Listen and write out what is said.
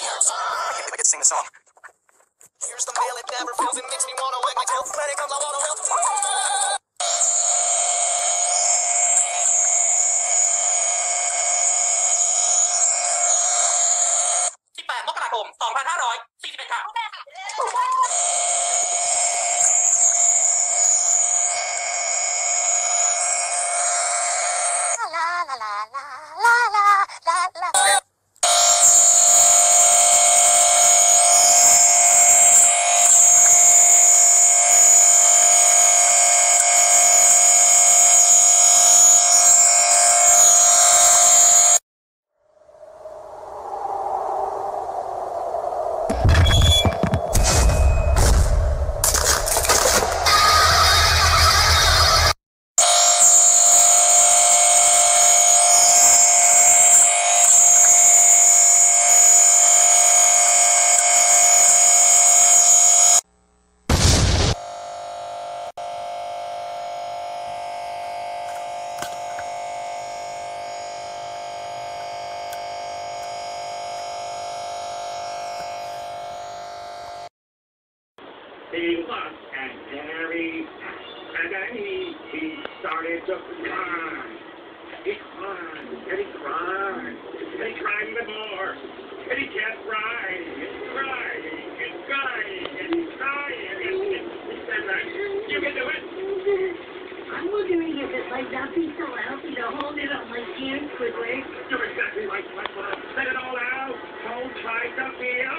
the song. Here's the mail, it never fails. It makes me wanna wag my tail. When it comes, I wanna wail. 18มกราคม 2541ค่ะ He looked at Gary, and then he, he started to cry. He cried, and he cried, and he cried even more. And he kept crying, and crying, and crying, and crying, and he said, like, you can do it. I'm wondering if it might not be so healthy to hold it on my skin, Squidward. You're exactly right, Squidward. Let it all out. Don't tight to feel.